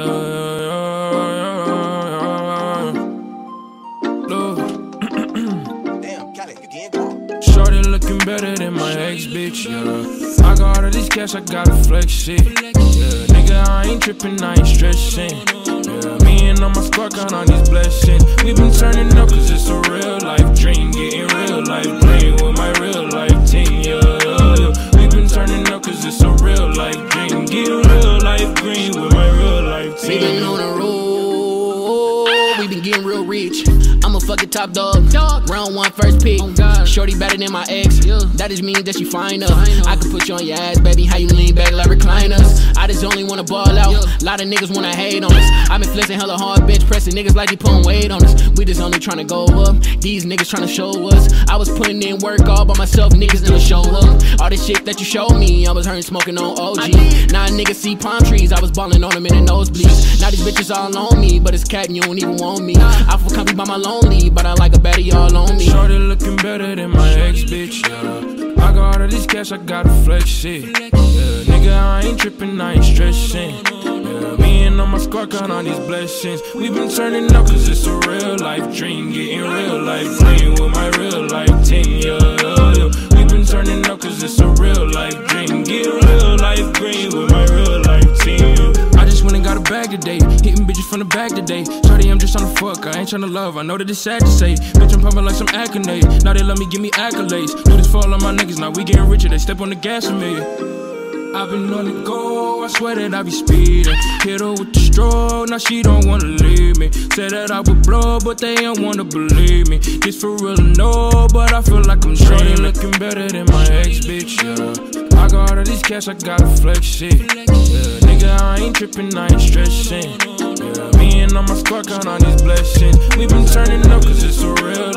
Yeah, yeah, yeah. Look. Damn, Cali, you getting caught. Shorty looking better than my ex bitch, yeah. I got all of this cash, I gotta flex it. Yeah, nigga, I ain't tripping, I ain't stressing. Yeah, me and all my squad count on these blessings. We been turning up cause it's a real life dream. Getting real life green with my real life team, yeah, yeah. We been turning up cause it's a real life dream. Getting real life green getting real rich. I'm a fucking top dog. Round one, first pick. Oh, Shorty better than my ex. That just means that she fine up. I can put you on your ass, baby. How you lean back like recliners? Just only wanna ball out. Lot of niggas wanna hate on us. I been flexing hella hard, bitch, pressing niggas like they putting weight on us. We just only tryna go up. These niggas tryna show us. I was putting in work all by myself, niggas never show up. All this shit that you showed me, I was hurting smoking on OG. Now niggas see palm trees, I was balling on them in the nosebleeds. Now these bitches all on me, but it's cat and you don't even want me. I feel comfy by my lonely, but I like a baddie all on me. Cash, I gotta flex it. Yeah, nigga, I ain't tripping, I ain't stressing. Yeah, me and all my squad count on these blessings. We been turning up cause it's a real life dream. Getting real life green with my real life team, yeah, yeah, yeah. We been turning up cause it's a real life dream. Getting real life green with my real from the back today. Shorty, I'm just tryna fuck. I ain't tryna love. I know that it's sad to say. Bitch, I'm pumping like some accolade. Now they love me, give me accolades. Do this for all of my niggas. Now we getting richer. They step on the gas with me. I've been on the go, I swear that I be speeding. Hit her with the stroke, now she don't wanna leave me. Said that I would blow, but they don't wanna believe me. This for real, no, but I feel like I'm shorty looking better than my ex bitch, yeah. I got all of this cash, I gotta flex it. Yeah, nigga, I ain't tripping, I ain't stressing. Me and all my squad count on these blessings. We been turning up cause it's a real